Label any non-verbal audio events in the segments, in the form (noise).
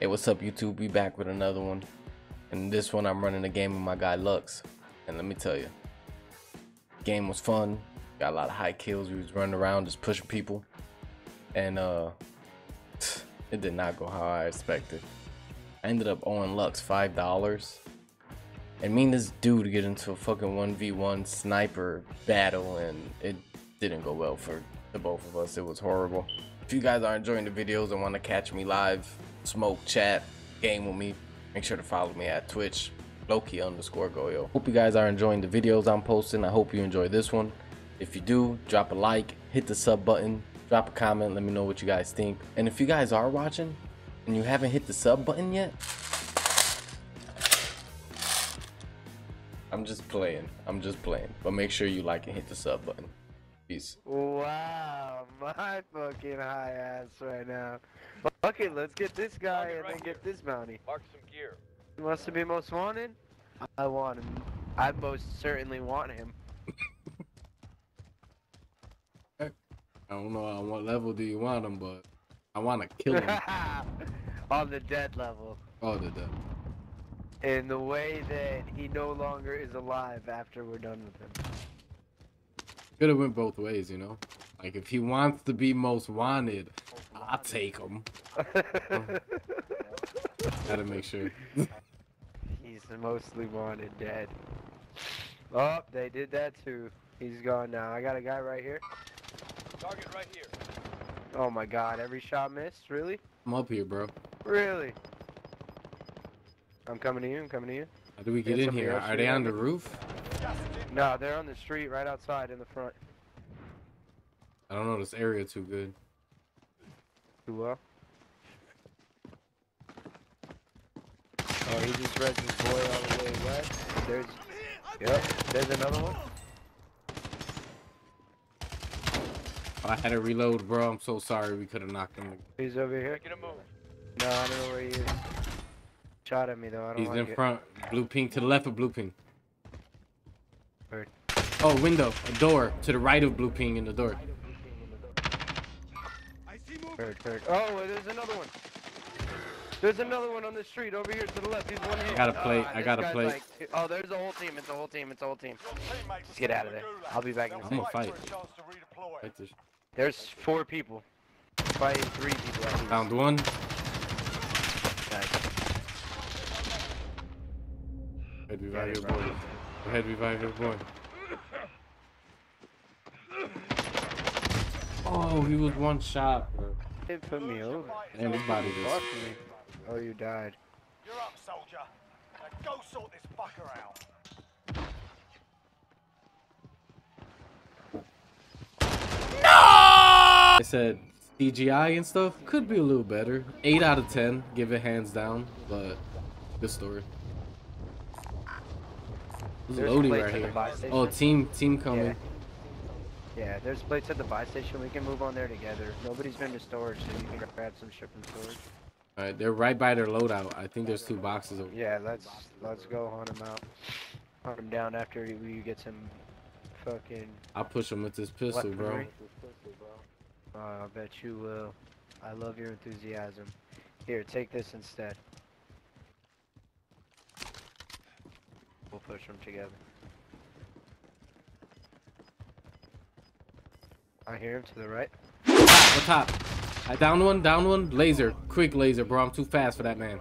Hey, what's up, YouTube? We back with another one. And this one, I'm running a game with my guy Lux. And let me tell you, game was fun. Got a lot of high kills. We was running around just pushing people, and uh, (sniffs) it did not go how I expected. I ended up owing Lux five dollars, and me and this dude get into a fucking one v one sniper battle, and it didn't go well for the both of us. It was horrible. If you guys are enjoying the videos and want to catch me live, smoke, chat, game with me, make sure to follow me at Twitch, Loki underscore Goyo. Hope you guys are enjoying the videos I'm posting. I hope you enjoy this one. If you do, drop a like, hit the sub button, drop a comment, let me know what you guys think. And if you guys are watching and you haven't hit the sub button yet, I'm just playing. I'm just playing. But make sure you like and hit the sub button. Peace. Wow, my fucking high ass right now. Fuck it, let's get this guy Target and right then get this bounty. Mark some gear. He wants to be most wanted? I want him. I most certainly want him. (laughs) I don't know on what level do you want him, but I want to kill him. (laughs) On the dead level. oh, the devil. In the way that he no longer is alive after we're done with him. Could have went both ways, you know. Like if he wants to be most wanted, I'll take him. (laughs) Gotta make sure. He's mostly wanted dead. Oh, they did that too. He's gone now. I got a guy right here. Target right here. Oh my god, every shot missed? Really? I'm up here, bro. Really? I'm coming to you, I'm coming to you. How do we get Get in here? Are they on the roof? Gas is in. No, they're on the street right outside in the front. I don't know this area too good. Too well. Oh, he just read his boy all the way west. There's, yep, there's another one. I had to reload, bro. I'm so sorry we could have knocked him. He's over here. Get him move. No, I don't know where he is. Shot at me though. I don't He's like in it. front. Blue ping to the left of blue ping. Heard. Oh, window. A door to the right of blue ping in the door. Heard, heard. Oh, there's another one. There's another one on the street over here to the left. He's one hit. got a plate, Ah, I got a plate. like two- oh, there's a whole team. It's a whole team. It's a whole team. Your teammates Just get out of there. I'll be back in a I'm gonna Wait fight. for a chance to redeploy. There's four people. Fighting three people at least. Found one. Nice. Head revive your boy. Go revive your boy. Oh, he was one shot, bro. It put me over. Damn, his body Fuck just. me. Oh, you died. You're up, soldier. Now go sort this fucker out. I said CGI and stuff could be a little better. 8 out of 10, give it hands down, but good story. There's loading right here. Oh, team, team coming. Yeah. Yeah, there's plates at the buy station. We can move on there together. Nobody's been to storage, so you can grab some shit from storage. All right, they're right by their loadout. I think there's two boxes over. Yeah, let's let's go hunt them out. Hunt them down after you, you get some fucking I'll push them with this pistol, bro. Uh, I bet you will. I love your enthusiasm. Here, take this instead. Push them together. I hear him to the right. On top. I down one, down one. Laser. Quick laser, bro. I'm too fast for that man.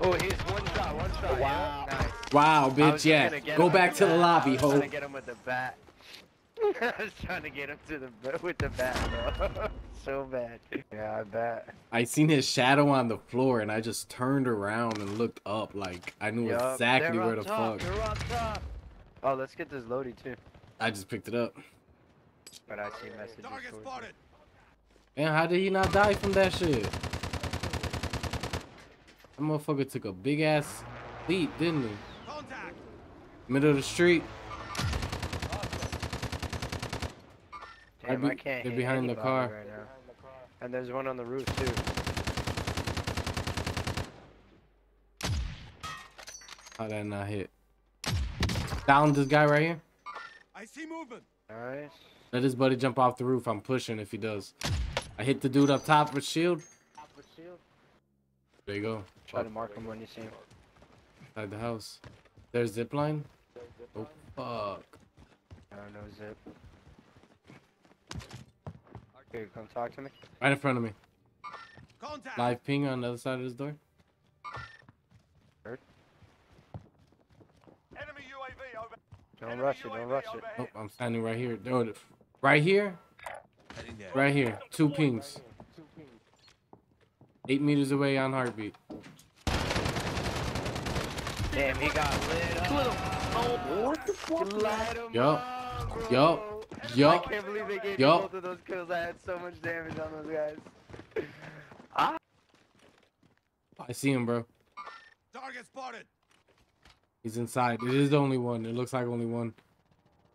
Oh, he's one shot, one shot. Wow. Nice. Wow, I was bitch, just yeah. gonna get Go him back with to the bat. lobby, I ho. (laughs) I was trying to get him to the ba- (laughs) with the bat, bro. (laughs) so bad. Yeah, I bet. I seen his shadow on the floor and I just turned around and looked up like I knew Yup, exactly where up the top, fuck. They're up top. Oh, let's get this loaded too. I just picked it up. But I see messages. towards me. Man, how did he not die from that shit? That motherfucker took a big ass leap, didn't he? Contact. Middle of the street. Damn, be- I can't they're behind the car. right now. And there's one on the roof too. How that not hit? Down this guy right here. I see movement. Alright. Let his buddy jump off the roof. I'm pushing if he does. I hit the dude up top with shield. There you go. Try to mark him when you see him. Inside the house. There's zip line. Oh fuck. I don't know zip. Here, come talk to me. Right in front of me. Contact. Live ping on the other side of this door. Enemy UAV over. Don't Enemy rush it, don't rush it. Oh, I'm standing right here. Right here. Heading there. Right here. Two pings. Eight meters away on heartbeat. Damn, he got lit up. What the fuck? Light Yup. Up, yo, Yup. I can't believe they gave Yup. me both of those kills. I had so much damage on those guys. (laughs) ah. I see him, bro. Target spotted. He's inside. It is the only one. It looks like only one.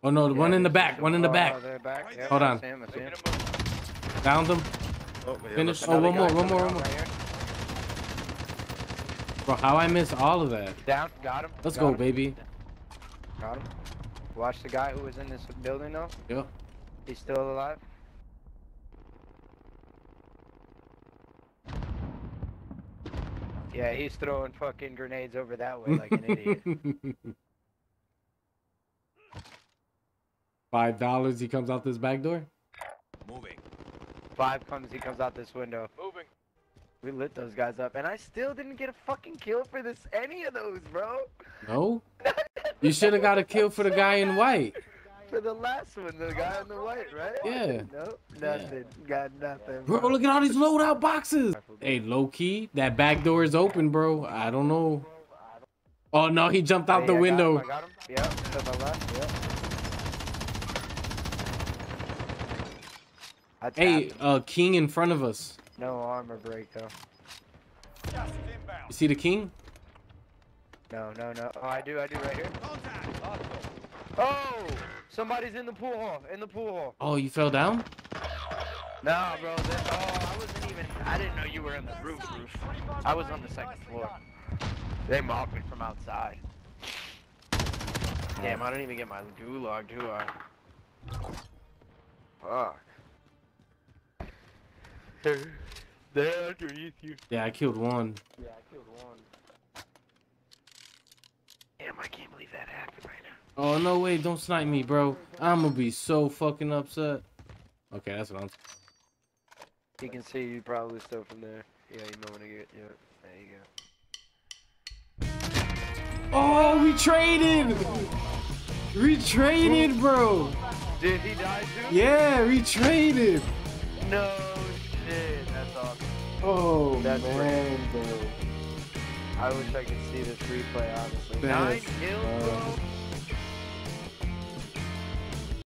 Oh no, the one in the back. One in the Oh, back. they're back. Yep, Hold on. see him, I him. Found him. Finish. Oh, Another one more. One more. One more. right here. Bro, how I miss all of that? Down, got him. Let's got go, him, baby. Got him. Watch the guy who was in this building though. Yep. He's still alive. Yeah, he's throwing fucking grenades over that way like an idiot. (laughs) Five dollars. He comes out this back door. Moving. Five comes, he comes out this window. Moving. We lit those guys up, and I still didn't get a fucking kill for this any of those, bro. No. You should have got a kill for the guy in white. For the last one, the guy in the white, right? Yeah. Nope, nothing. Got nothing. Bro, look at all these loadout boxes. Hey, low key, that back door is open, bro. I don't know. Oh no, he jumped out Hey, the I got window. him, I got him. Yep, to the left. Yep. Hey, uh, king in front of us. No armor break though. You see the king? No, no, no. Oh, I do, I do right here. Contact. Oh! Somebody's in the pool hall. In the pool hall. Oh, you fell down? No, bro. That, oh, I wasn't even. I didn't know you were in the roof. Roof. I was on the second floor. They mobbed me from outside. Damn, I didn't even get my gulag, do I? Fuck. They're underneath you. Yeah, I killed one. Yeah, I killed one. Damn, I can't believe that happened right now. Oh no, way. don't snipe me, bro. I'm gonna be so fucking upset. Okay, that's what I'm. You can see you probably still from there. Yeah, you know when to get. Yeah, there you go. Oh, we traded. We traded, bro. Did he die too? Yeah, we traded. No shit. That's awesome. Oh That's man, bro. I wish I could see this replay, honestly. That's Nine kills, bro.